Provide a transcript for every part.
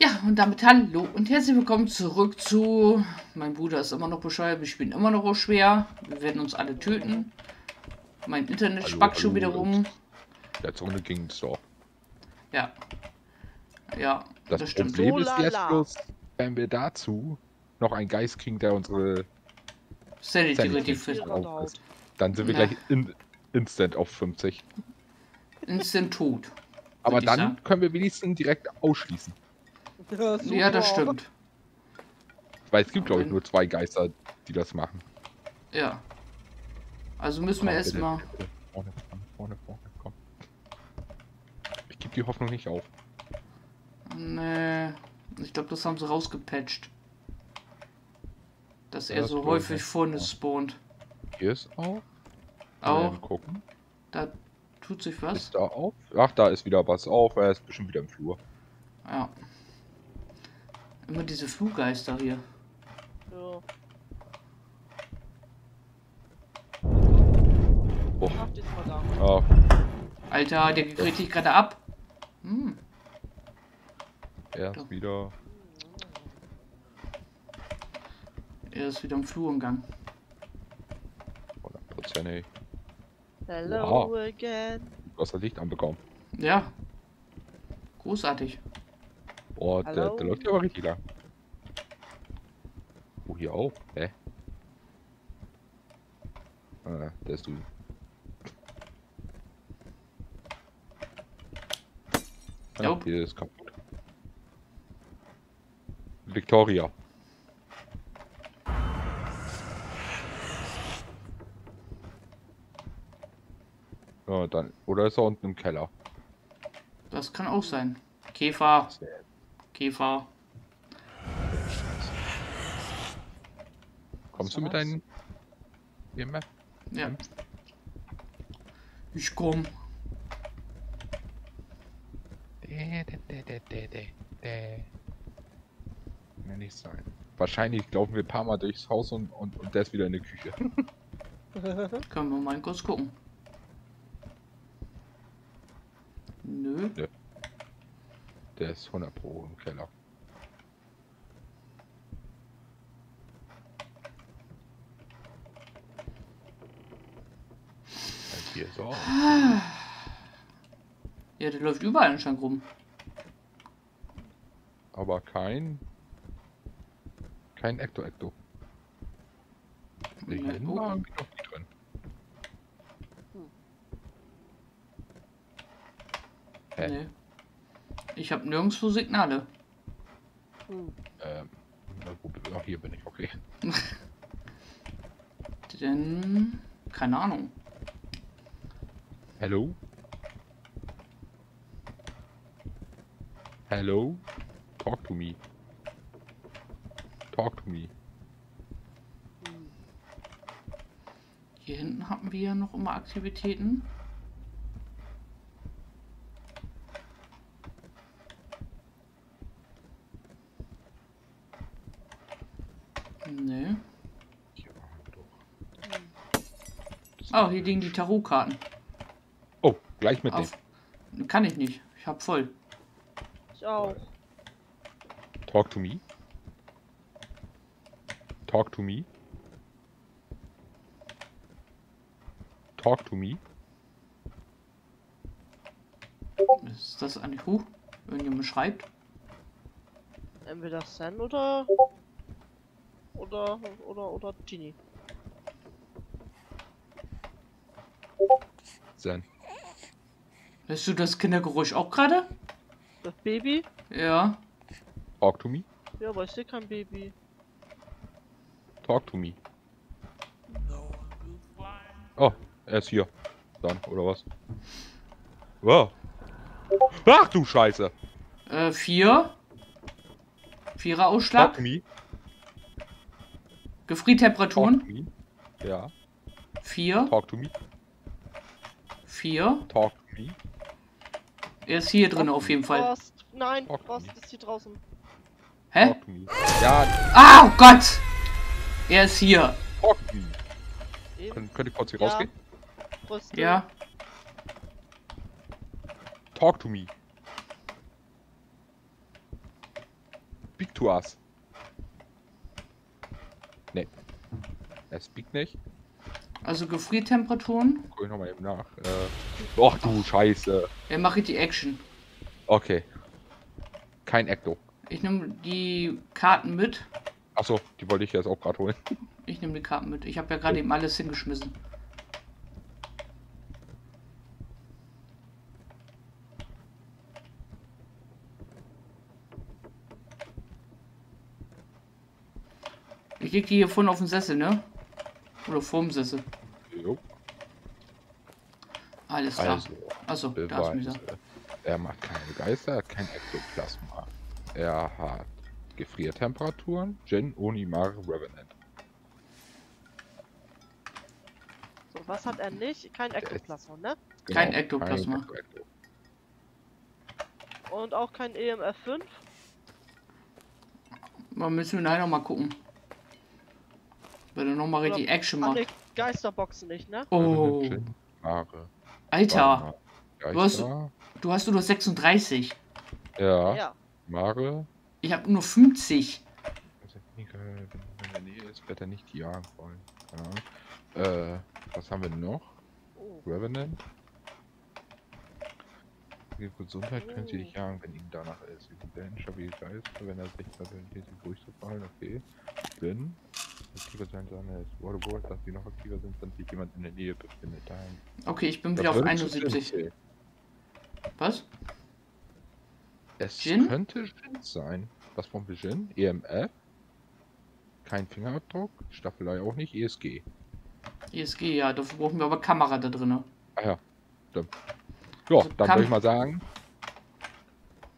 Ja, und damit hallo und herzlich willkommen zurück zu... Mein Bruder ist immer noch bescheuert, wir spielen immer noch schwer. Wir werden uns alle töten. Mein Internet Hallo, spackt schon hallo. wieder rum. Der Zone ging es doch. Ja. Ja, das, Das, stimmt. Problem Oh ist la jetzt bloß, wenn wir dazu noch einen Geist kriegen, der unsere Sanity ist. Dann sind wir Ja. gleich in, instant auf 50. Instant tot. Aber dann sagen. können wir wenigstens direkt ausschließen. Ja, Ja, das stimmt. Weil es gibt, glaube ich, nur zwei Geister, die das machen. Ja. Also müssen wir Komm, bitte, erstmal... Vorne, vorne, vorne, vorne, komm. Ich gebe die Hoffnung nicht auf. Nee. Ich glaube, das haben sie rausgepatcht. Dass er das so häufig vorne Ja. spawnt. Hier ist auf. Auch. Ähm, gucken. Da tut sich was. Ist da auf? Ach, da ist wieder was auf. Er ist bestimmt wieder im Flur. Ja. Immer diese Fluggeister hier. Ja. Oh, ah, Alter, der kriegt dich gerade ab. Hm. er Doch. ist wieder. Er ist wieder im Flur im Gang. 100%. Hello Wow. again. Du hast das Licht anbekommen. Ja. Großartig. Boah, der, der läuft ja aber richtig lang. Oh, hier auch. Hä? Ah, der ist drüben. Ah, Nope. hier ist kaputt. Victoria. Ja, dann. Oder ist er unten im Keller? Das kann auch sein. Käfer. Sehr Käfer. Kommst du mit deinen. EMF? Ja. Ich komm. Kann nicht sein. Wahrscheinlich laufen wir ein paar Mal durchs Haus und, und, und der ist wieder in der Küche. Können wir mal kurz gucken. Nö. Der ist 100 Pro im Keller. Ja, Hier ist auch. Ja, der läuft überall anscheinend rum. Aber kein. Kein Ecto-Ecto. Irgendwie noch drin. Hä? Nee. Ich habe nirgendwo Signale. Hm. Ähm, na, hier bin ich, okay. Denn. Keine Ahnung. Hello? Hello? Talk to me. Talk to me. Hier hinten hatten wir ja noch immer Aktivitäten. Nee. Hier waren wir doch. Oh, hier liegen die Tarotkarten. Oh, gleich mit Auf. Kann ich nicht. Ich hab voll. Ich auch. dem. Talk to me. Talk to me. Talk to me. Ist das eigentlich hoch? Irgendjemand schreibt? Entweder Sen oder. Oder. Oder. Oder Genie. Zen. Hörst du das Kindergeräusch auch gerade? Das Baby? Ja. Talk to me. Ja, aber ich sehe kein Baby. Talk to me. Oh, er ist hier. Dann, oder was? Wow. Ach du Scheiße. Äh, vier. Vierer Talk Ausschlag. to me. Talk Gefriertemperaturen. to me. Ja. Vier. Talk to me. Vier. Talk to me. Er ist hier drin auf jeden Fall. Frost. Nein, Frost ist hier draußen. Hä? Talk to me. Ja, Ah, oh Gott! Er ist hier. talk to me. Eben. Könnt, ihr kurz hier Ja. rausgehen? Brüste. Ja. Talk to me. speak to us. Nee. Er speak nicht. Also Gefriertemperaturen. Guck ich nochmal eben nach. Äh, och du Scheiße. Ja, mache ich die Action. Okay. Kein Ecto. Ich nehme die Karten mit. Achso, die wollte ich jetzt auch gerade holen. Ich nehme die Karten mit. Ich habe ja gerade eben alles hingeschmissen. Ich leg die hier vorne auf den Sessel, ne? Oder vorm Sessel. Alles klar. Also, Achso, da ist Misa. Beweise. Er macht keine Geister, er hat kein Ektoplasma. Er hat Gefriertemperaturen, Jin, Onimar, Revenant. So, was hat er nicht? Kein Ektoplasma, ne? Kein Ektoplasma. Genau, kein Ekto- Und auch kein EMF 5. Mal müssen wir nachher noch mal gucken. Wenn er noch mal richtig Action ne, Geisterboxen nicht, ne? Oh. Alter, Du hast- du hast nur noch 36. ja, Ja. Mare. Ich habe nur 50. Wenn er in der Nähe ist, wird er nicht jagen wollen. Ja. Äh, was haben wir noch? Oh. Revenant. Die Gesundheit können sie nicht jagen, wenn ihnen danach ist. Sie sind Geist, wenn er sich verwendet, sie durchzufallen, okay. Denn, aktiver sein seine ist Waterboard, dass sie noch aktiver sind, wenn sich jemand in der Nähe befindet. Dahin. Okay, ich bin Das wieder auf würde zu Jin 71. zählen. Was? Es Jin? könnte Jin sein. Was von Jin? EMF? Kein Fingerabdruck, Staffelei auch nicht, ESG. ESG, ja, dafür brauchen wir aber Kamera da drin. Ah ja, stimmt. Ja, Also dann würde ich mal sagen,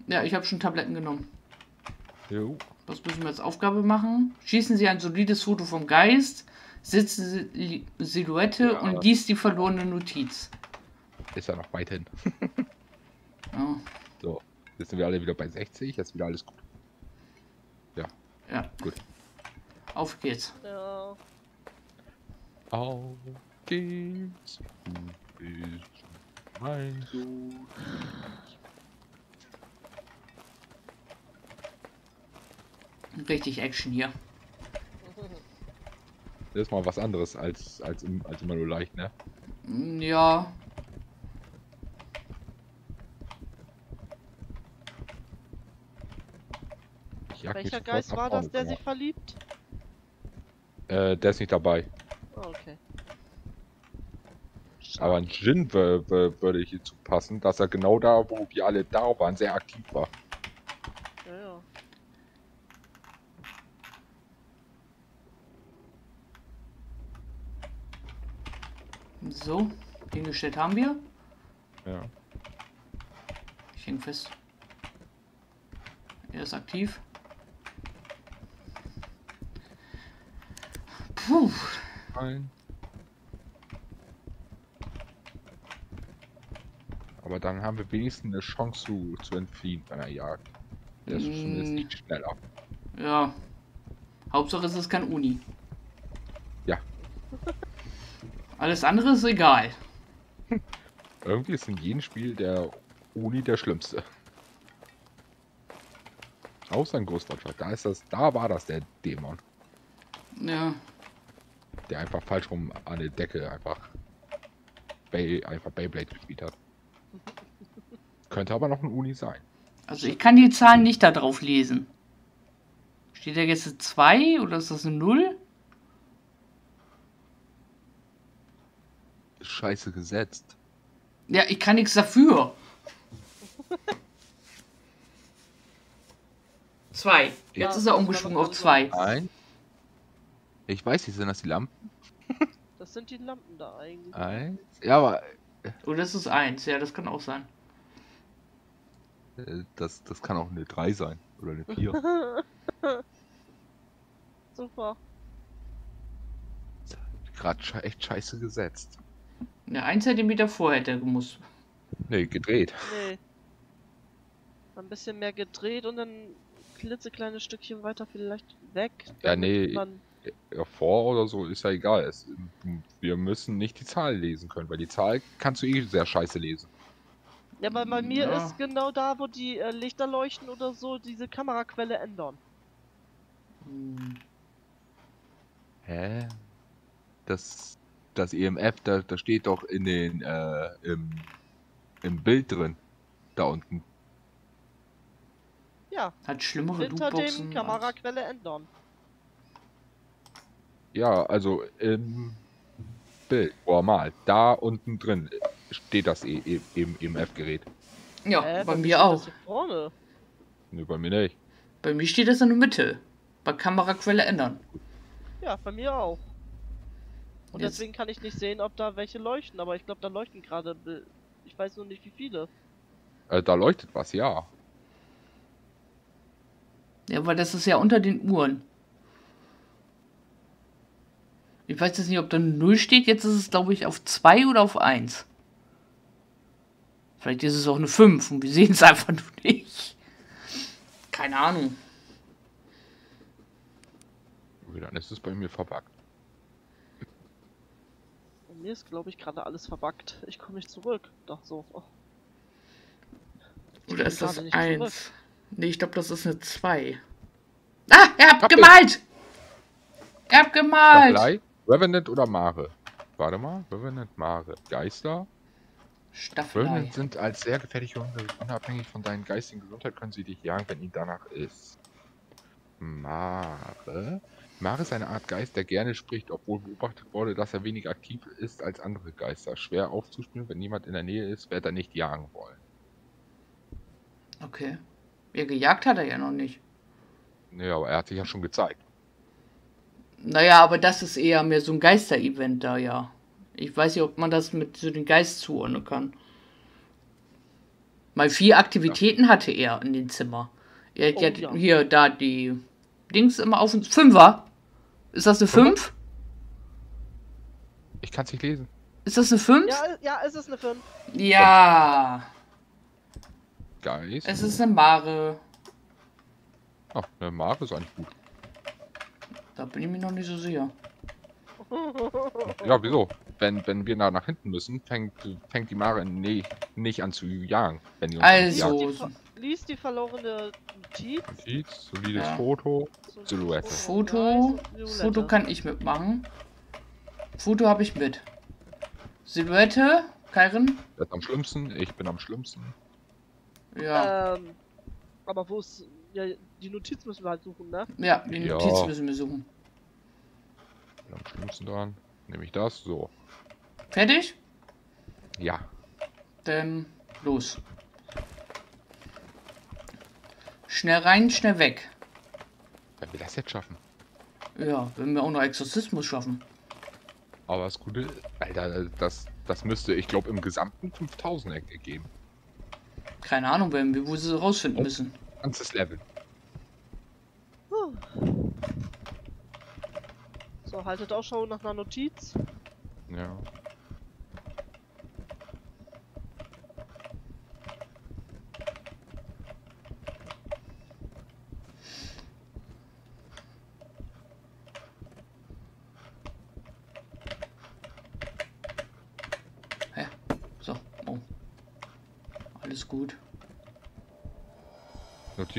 Ja, ich habe schon Tabletten genommen. jo, Was müssen wir als Aufgabe machen? Schießen Sie ein solides Foto vom Geist, sitzen Sie Silhouette Ja. und liest die verlorene Notiz. ist ja noch weit hin. Ja, So, jetzt sind wir alle wieder bei 60, jetzt wieder alles gut. ja. Gut. Auf geht's. Ja. Auf geht's, du bist mein Sohn. Richtig Action hier. Das ist mal was anderes als, als, im- als immer nur leicht, ne? Mm, Ja, Welcher Geist war das, der sich verliebt? Äh, der ist nicht dabei. Ah, okay. Aber ein Jin wür- wür- würde ich hierzu passen, dass er genau da, wo wir alle da waren, sehr aktiv war. Ja, ja. So. Hingestellt haben wir. Ja. Ich häng fest. Er ist aktiv. Puh. Nein. Aber dann haben wir wenigstens eine Chance zu, zu entfliehen bei einer Jagd. Der ist zumindest Mm. nicht schneller. Ja. Hauptsache es ist kein Uni. Ja. Alles andere ist egal. Irgendwie ist in jedem Spiel der Uni der schlimmste. Außer in Großwaldstadt. Da ist das, da war das der Dämon, Ja. der einfach falsch rum an der Decke einfach Bay, einfach Beyblade gespielt hat. Könnte aber noch ein Uni sein. Also ich kann die Zahlen nicht da drauf lesen. Steht da jetzt eine 2 oder ist das eine 0? Scheiße gesetzt. Ja, ich kann nichts dafür. Zwei. Jetzt Ja, ist er umgeschwungen auf zwei. Nein. Ich weiß nicht, sind das die Lampen? Das sind die Lampen da eigentlich. Eins. Ja, aber Oder ist es eins? Ja, das kann auch sein. äh, das, das kann auch eine 3 sein. Oder eine 4. Super. Gerade echt scheiße gesetzt. Ja, ein Zentimeter vor hätte er gemusst. Nee, gedreht. Nee. Ein bisschen mehr gedreht und dann ein klitzekleines Stückchen weiter vielleicht weg. Ja, nee. Man, Ja, vor oder so ist ja egal. Es, wir müssen nicht die Zahl lesen können, weil die Zahl kannst du eh sehr scheiße lesen. ja, weil bei mir Ja. ist genau da, wo die äh, Lichter leuchten oder so, diese Kameraquelle ändern. Hm. Hä? Das, das EMF, da, da steht doch in den, äh, im, im Bild drin. Da unten. Ja, Hat schlimmere hinter dem Kameraquelle ändern. Ja, also im Bild, wo er malt. Da unten drin steht das e e im EMF-Gerät. als- Ja, Hä, bei mir auch. vorne. Ne, bei mir nicht. Bei mir steht das in der Mitte. Bei Kameraquelle ändern. Ja, bei mir auch. Und Jetzt- deswegen kann ich nicht sehen, ob da welche leuchten, aber ich glaube, da leuchten gerade. Ich weiß nur nicht, wie viele. Äh, da leuchtet was, ja. Ja, weil das ist ja unter den Uhren. Ich weiß jetzt nicht, ob da eine 0 steht. Jetzt ist es, glaube ich, auf 2 oder auf 1. Vielleicht ist es auch eine 5 und wir sehen es einfach nur nicht. Keine Ahnung. Okay, Dann ist es bei mir verbuggt. Und mir ist, glaube ich, gerade alles verbuggt. Ich komme nicht zurück. Doch so. Oh. Ich Oder ist das nicht 1? Nee, ich glaube, das ist eine 2. Ah, ihr habt Habt ihr- gemalt! Ihr habt gemalt! Staffelei? Revenant oder Mare? Warte mal, Revenant, Mare. Geister? Staffelei. Revenant sind als sehr gefährliche Hunde. Unabhängig von deinen geistigen Gesundheit können sie dich jagen, wenn ihnen danach ist. Mare? Mare ist eine Art Geist, der gerne spricht, obwohl beobachtet wurde, dass er weniger aktiv ist als andere Geister. Schwer aufzuspüren, wenn niemand in der Nähe ist, wird er nicht jagen wollen. Okay. Ja, gejagt hat er ja noch nicht. Naja, aber er hat sich ja schon gezeigt. Naja, aber das ist eher mehr so ein Geister-Event da, ja. Ich weiß nicht, ob man das mit so den Geist zuordnen kann. Mal vier Aktivitäten hatte er in dem Zimmer. Er Oh, hat ja. hier da die Dings immer auf uns. Fünfer? Ist das eine Fünfer? Fünf? Ich kann es nicht lesen. Ist das eine Fünf? Ja, ja, es ist eine 5. Ja. Geist. Es ist eine Mare. Ach, eine Mare ist eigentlich gut. Da bin ich mir noch nicht so sicher. Ja, wieso? Wenn, wenn wir nach, nach hinten müssen, fängt, fängt die Mare nie, nicht an zu jagen. Wenn die uns Also. jagt. Lies die verlorene Notiz. Notiz, solides Ja. Foto. Silhouette. Foto. Foto kann ich mitmachen. Foto habe ich mit. Silhouette, Kairin? Das ist am schlimmsten, ich bin am schlimmsten. Ja. Ähm, aber wo ist. Ja, die Notiz müssen wir halt suchen, ne? Ja, die Ja. Notiz müssen wir suchen. Bin am schlimmsten dran. Nehme ich das, so. Fertig? Ja. Dann los. Schnell rein, schnell weg. Wenn wir das jetzt schaffen. Ja, wenn wir auch noch Exorzismus schaffen. Aber das Gute, Alter, das, das müsste, ich glaube, im gesamten 5000 er- ergeben. Keine Ahnung, wenn wir, wo sie rausfinden Oh. müssen. Ganzes Level. Huh. So, haltet Ausschau nach einer Notiz. Ja. So, oh. Alles gut.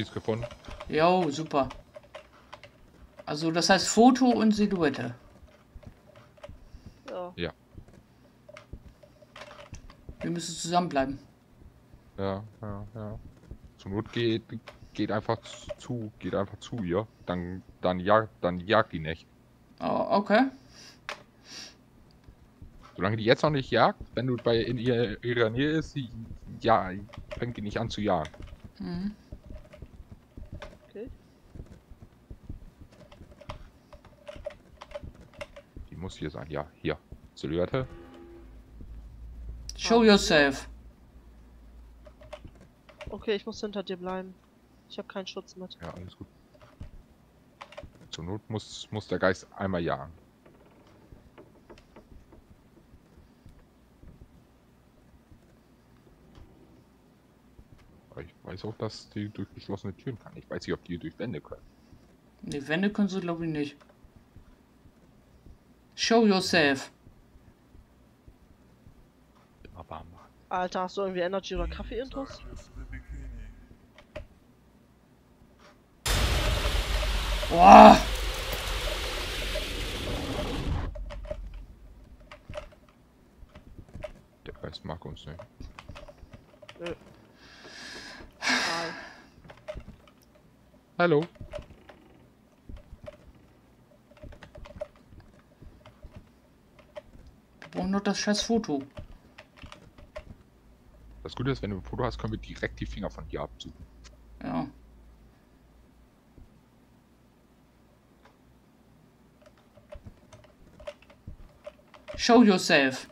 Notiz gefunden. Jo, super. Also, das heißt Foto und Silhouette. Ja. Wir müssen zusammenbleiben. Ja, ja, ja. Zur Not geht, geht einfach zu, geht einfach zu ihr. Dann, dann jagt, dann jagt die nicht. Oh, okay. Solange die jetzt noch nicht jagt, wenn du bei in ihr, ihrer Nähe ist, sie- ja, fängt die nicht an zu jagen. Mhm. Okay. Die muss hier sein, ja, hier. Silhouette. Show yourself. Okay, ich muss hinter dir bleiben. Ich habe keinen Schutz mit. Ja, alles gut. Zur Not muss, muss der Geist einmal jagen. Ich weiß auch, dass die durch geschlossene Türen kann. Ich weiß nicht, ob die durch Wände können. Ne, Wände können sie, glaube ich, nicht. Show yourself. Alter, hast du irgendwie Energy oder Kaffee-Intos? Boah. Der Geist mag uns nicht. Hi. Hallo. Nur das scheiß Foto. Das Gute ist, wenn du ein Foto hast, können wir direkt die Finger von dir absuchen. Ja. Show yourself.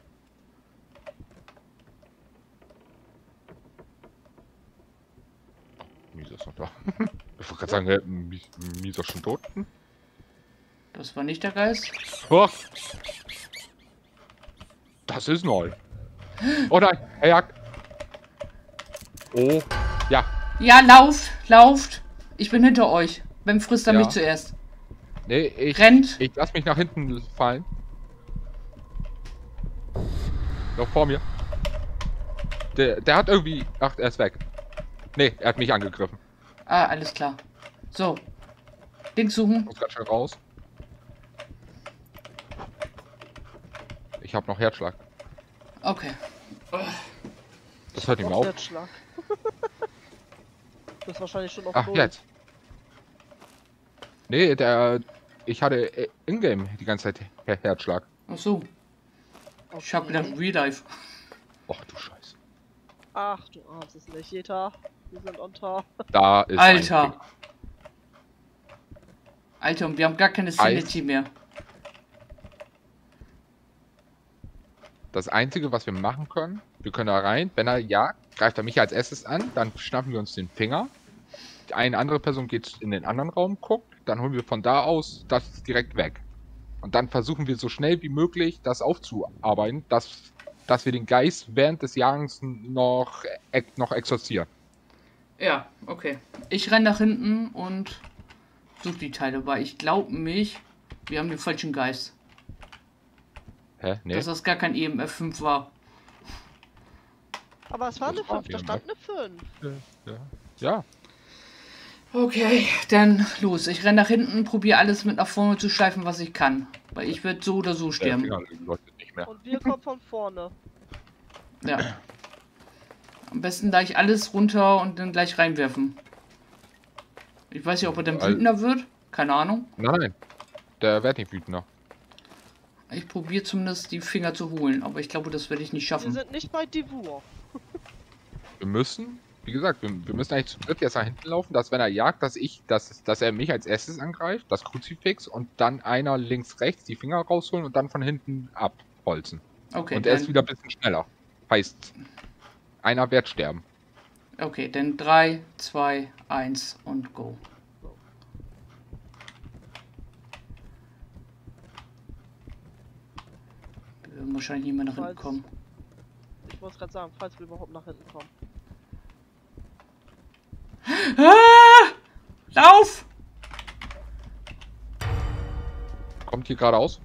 Mieser ist noch da. ich wollte gerade sagen, äh, Mies Mieser schon tot. Das war nicht der Geist. Oh. Das ist neu. Oh nein, Herr Jagd. Oh, ja. Ja, lauft, lauft. Ich bin hinter euch. Wem frisst er Ja. mich zuerst? Nee, ich, Rennt. ich lass mich nach hinten fallen. Noch vor mir. Der, der hat irgendwie... Ach, er ist weg. Nee, er hat mich angegriffen. Ah, alles klar. So. Dings suchen. Muss ganz schnell raus. Ich habe noch Herzschlag. Okay. Das hört nicht mehr Noch auf. Herzschlag. das ist wahrscheinlich schon auf Ach, Null. jetzt. Nee, der... Ich hatte äh, Ingame die ganze Zeit Her Herzschlag. Ach so. Okay. Ich hab gedacht, Real Life. Och du Scheiße. Ach, du ahnst es nicht. Jeta, wir sind unter. Da ist Alter. Alter, und wir haben gar keine. Sanity mehr. Das Einzige, was wir machen können, wir können da rein, wenn er jagt, greift er mich als erstes an, dann schnappen wir uns den Finger. Eine andere Person geht in den anderen Raum, guckt, dann holen wir von da aus das direkt weg. Und dann versuchen wir so schnell wie möglich das aufzuarbeiten, dass, dass wir den Geist während des Jagens noch, noch exorzieren. Ja, okay. Ich renn nach hinten und such die Teile, weil ich glaube mich, wir haben den falschen Geist. Hä? Nee. Dass das gar kein EMF 5 war. Aber es war Das eine war 5, da viel, stand eine 5. ja. ja. Okay, dann los. Ich renn nach hinten, probiere alles mit nach vorne zu schleifen, was ich kann. Weil ich werde so oder so sterben. Nicht mehr. Und wir kommen von vorne. Ja. Am besten gleich alles runter und dann gleich reinwerfen. Ich weiß nicht, ob er dann Al- wütender wird. Keine Ahnung. Nein, nein. Der wird nicht wütender. Ich probiere zumindest die Finger zu holen, aber ich glaube, das werde ich nicht Wir schaffen. sind nicht bei Divur. Wir müssen, wie gesagt, wir, wir müssen eigentlich zu dritt jetzt nach hinten laufen, dass wenn er jagt, dass ich, dass, dass er mich als erstes angreift, das Kruzifix und dann einer links, rechts die Finger rausholen und dann von hinten abholzen. Okay, und er ist wieder ein bisschen schneller. Heißt, einer wird sterben. okay, dann 3, 2, 1 und go. Wahrscheinlich nicht mehr nach hinten Falls- kommen. Ich wollte gerade sagen, falls wir überhaupt nach hinten kommen. Ah! Lauf! Kommt hier geradeaus.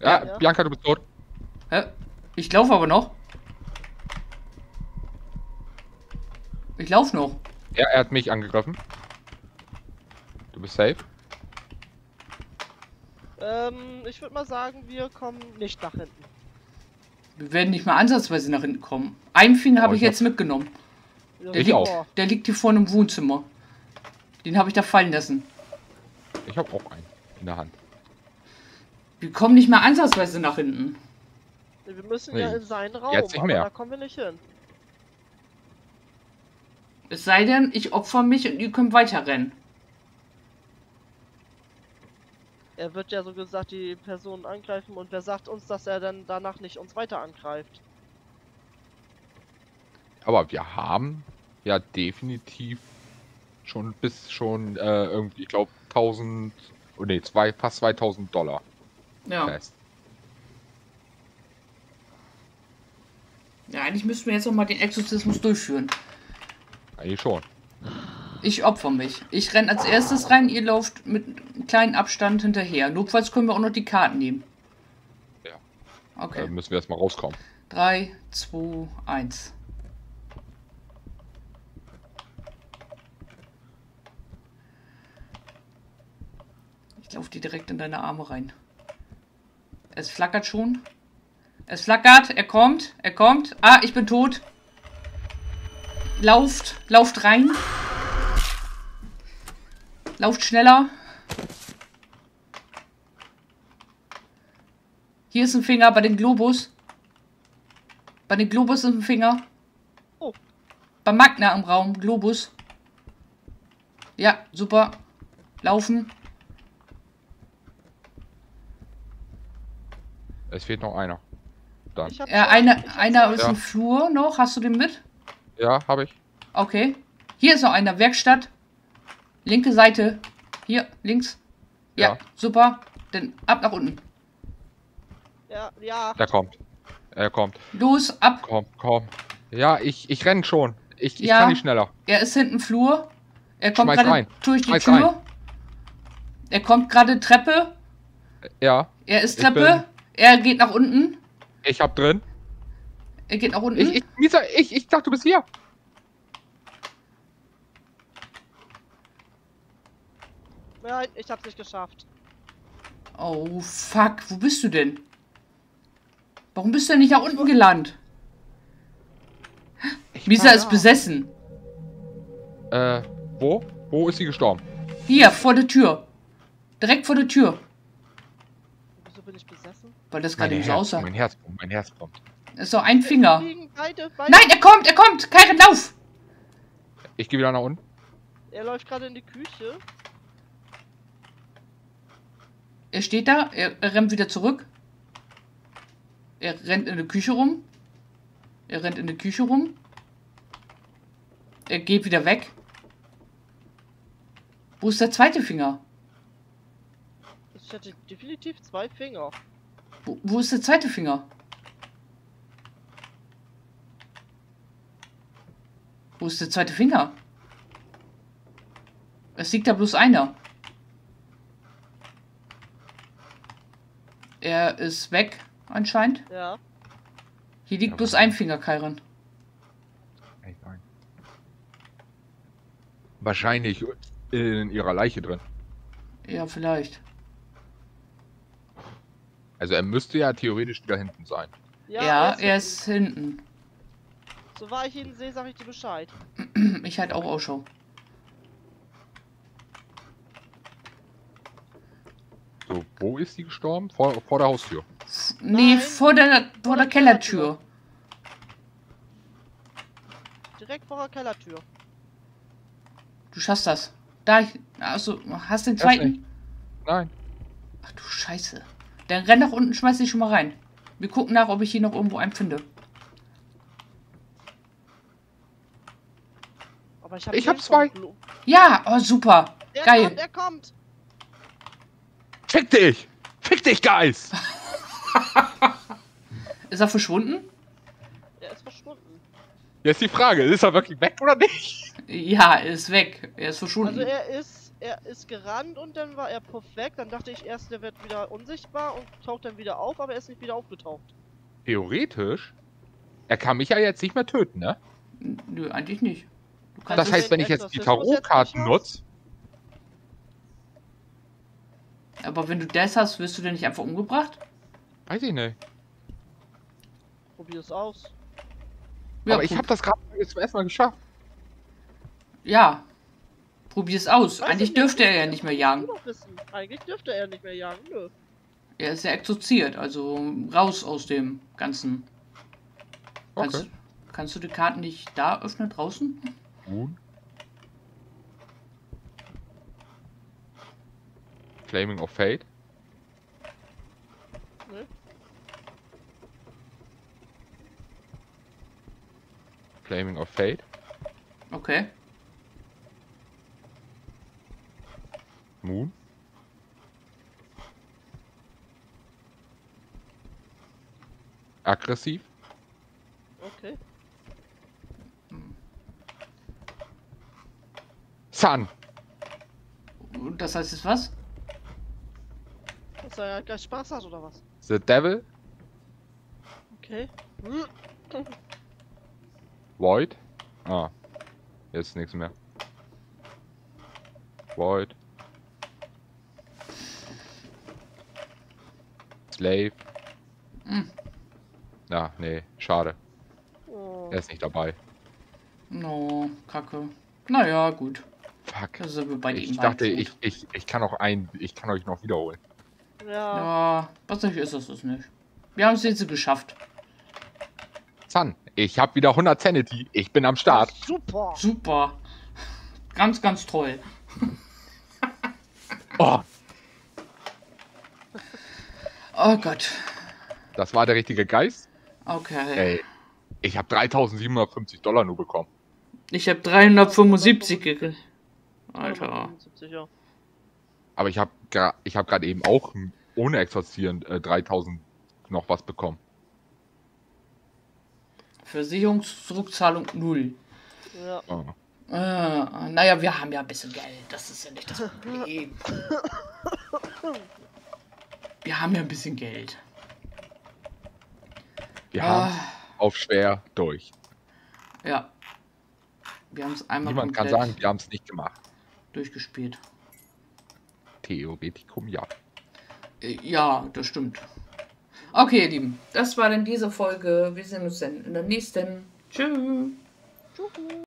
Ja, Ja. Bianca, du bist tot. Hä? Ich laufe aber noch. Ich laufe noch. Ja, er hat mich angegriffen. Du bist safe. Ähm, ich würde mal sagen, wir kommen nicht nach hinten. Wir werden nicht mal ansatzweise nach hinten kommen. Einen Finger habe Oh, ich ich jetzt mitgenommen. Wir Ich sind auch. Der liegt hier vorne im Wohnzimmer. Den habe ich da fallen lassen. Ich habe auch einen in der Hand. Wir kommen nicht mal ansatzweise nach hinten. Wir müssen Nee, ja in seinen Raum, jetzt nicht aber mehr. da kommen wir nicht hin. Es sei denn, ich opfer mich und ihr könnt weiter Er wird ja so gesagt die Person angreifen und wer sagt uns, dass er dann danach nicht uns weiter angreift? Aber wir haben ja definitiv schon bis schon äh, irgendwie, ich glaube, 1000, oh nee, zwei, fast 2000 Dollar Ja. fest. Ja, eigentlich müssten wir jetzt noch mal den Exorzismus durchführen. Eigentlich schon. Ich opfer mich. Ich renn als erstes rein, ihr lauft mit einem kleinen Abstand hinterher. Notfalls können wir auch noch die Karten nehmen. Ja. Okay. Da müssen wir erstmal rauskommen. 3, 2, 1. Ich lauf dir direkt in deine Arme rein. Es flackert schon. Es flackert. Er kommt. Er kommt. Ah, ich bin tot. Lauft. Lauft rein. Lauft schneller. Hier ist ein Finger bei den Globus. Bei den Globus ist ein Finger. Oh. Bei Magna im Raum. Globus. Ja, super. Laufen. Es fehlt noch einer. Dann. Ja, zwei- einer, ist Ja. im Flur noch. Hast du den mit? Ja, habe ich. Okay. Hier ist noch einer. Werkstatt. Linke Seite. Hier, links. Ja, Ja. super. Dann ab nach unten. Ja, ja. Der kommt. Er kommt. Los, ab. Komm, komm. Ja, ich, ich renn schon. Ich, ich Ja. kann nicht schneller. Er ist hinten Flur. Er kommt gerade rein. durch die Schmeiß Tür. rein. Er kommt gerade Treppe. Ja, Er ist Treppe. Er geht nach unten. ich hab drin. Er geht nach unten. Ich, ich, Lisa, ich, ich dachte, du bist hier. Nein, ich hab's nicht geschafft. Oh, fuck. Wo bist du denn? Warum bist du denn nicht nach unten gelandet? Ich Misa ist besessen. Äh, wo? Wo ist sie gestorben? Hier, vor der Tür. Direkt vor der Tür. Wieso bin ich besessen? Weil das gerade eben so Herz, aussah. mein Herz, mein Herz kommt. Ist doch ein Finger. Beide, beide. Nein, er kommt, er kommt. Karen, lauf. Ich gehe wieder nach unten. Er läuft gerade in die Küche. Er steht da, er, er rennt wieder zurück. Er rennt in der Küche rum. Er rennt in der Küche rum. Er geht wieder weg. Wo ist der zweite Finger? Ich hatte definitiv zwei Finger. Wo, wo ist der zweite Finger? Wo ist der zweite Finger? Es liegt da bloß einer. Er ist weg, anscheinend. Ja. Hier liegt Ja, bloß ein Finger, Kairan. Wahrscheinlich in ihrer Leiche drin. Ja, vielleicht. Also er müsste ja theoretisch wieder hinten sein. Ja, Ja, er er ist. ist hinten. So war ich ihn sehe, sag ich dir Bescheid. Ich halt auch Ausschau. So, wo ist sie gestorben? Vor, vor der Haustür. Nee, Nein, vor der, vor der Kellertür. Direkt vor der Kellertür. Du schaffst das. Da ich. Also, hast den zweiten? Nein. Ach du Scheiße. Dann renn nach unten, schmeiß dich schon mal rein. Wir gucken nach, ob ich hier noch irgendwo einen finde. Aber ich habe Ich hab zwei. Ja, oh super. Er Geil. kommt, er kommt. Fick dich! Fick dich, Geist! Ist er verschwunden? Er ist verschwunden. Jetzt die Frage, ist er wirklich weg oder nicht? Ja, er ist weg. Er ist verschwunden. Also er ist, er ist gerannt und dann war er puff weg. Dann dachte ich erst, der wird wieder unsichtbar und taucht dann wieder auf, aber er ist nicht wieder aufgetaucht. Theoretisch. Er kann mich ja jetzt nicht mehr töten, ne? Nö, eigentlich nicht. Du kannst Das Also heißt, wenn ich jetzt die Tarotkarten nutze, aber wenn du das hast, wirst du denn nicht einfach umgebracht? weiß ich nicht. Probier es aus. Ja, Aber ich prob- habe das gerade jetzt zum ersten Mal geschafft. Ja. Probier's aus. Weiß eigentlich ich dürfte er ja nicht mehr jagen. Eigentlich dürfte er nicht mehr jagen. Nö. Er ist ja exorziert, also raus aus dem Ganzen. Kannst, Okay. kannst du die Karten nicht da öffnen, draußen? Moon. Flaming of Fate. Nö. Flaming of Fate. Okay. Moon. Aggressiv. Okay. Sun. Und das heißt jetzt was? Dass er ja gleich Spaß hat oder was? The Devil. Okay. Void. Ah. Jetzt nichts mehr. Void. Slave. Hm. Ja, nee, schade. Oh. Er ist nicht dabei. No, kacke. Naja, gut. Fuck. Da sind wir bei Ich dachte, Weingut. ich, ich, ich kann auch ein, ich kann euch noch wiederholen. Ja. Ja, was nicht ist, das ist nicht. Wir haben es jetzt geschafft. Sun, ich habe wieder 100 Sanity. Ich bin am Start. Super. Super. Ganz, ganz toll. Oh, Oh Gott. das war der richtige Geist. Okay. Ey, ich habe 3750 Dollar nur bekommen. Ich habe 375 gekriegt. Alter. 75, ja. Aber ich habe ich hab gerade eben auch ohne Exorzieren äh, 3000 noch was bekommen. Versicherungsrückzahlung null. Ja. Oh. Äh, naja, wir haben ja ein bisschen Geld. Das ist ja nicht das Problem. Wir haben ja ein bisschen Geld. Wir haben Ah, auf schwer durch. ja. Wir haben es einmal Niemand kann sagen, wir haben es nicht gemacht. durchgespielt. Theoretikum ja. Äh, Ja, das stimmt. Okay, ihr Lieben, das war dann diese Folge. Wir sehen uns dann in der nächsten. Tschüss. Tschüss.